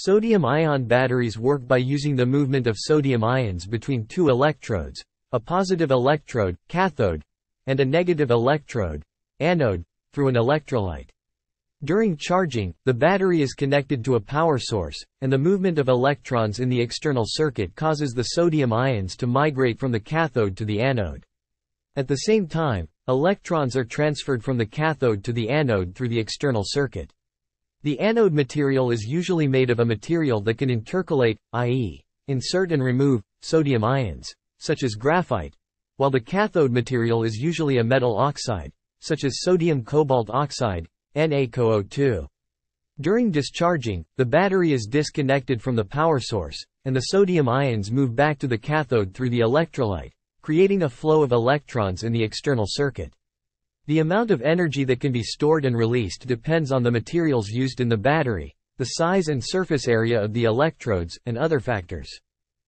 Sodium-ion batteries work by using the movement of sodium ions between two electrodes, a positive electrode, cathode, and a negative electrode, anode, through an electrolyte. During charging, the battery is connected to a power source, and the movement of electrons in the external circuit causes the sodium ions to migrate from the cathode to the anode. At the same time, electrons are transferred from the cathode to the anode through the external circuit. The anode material is usually made of a material that can intercalate, i.e., insert and remove, sodium ions, such as graphite, while the cathode material is usually a metal oxide, such as sodium cobalt oxide, NaCO2. During discharging, the battery is disconnected from the power source, and the sodium ions move back to the cathode through the electrolyte, creating a flow of electrons in the external circuit. The amount of energy that can be stored and released depends on the materials used in the battery, the size and surface area of the electrodes, and other factors.